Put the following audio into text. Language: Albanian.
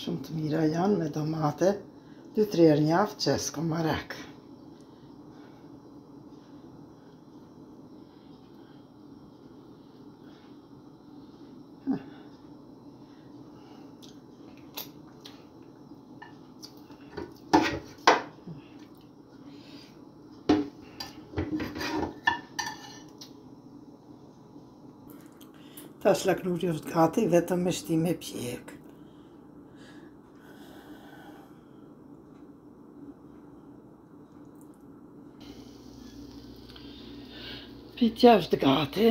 Shumë të mira janë me domate, dy tre herë njavë që s'ka marak. Tash laknuri osht gati, vetëm me shti me pjek. Pitja asht gati.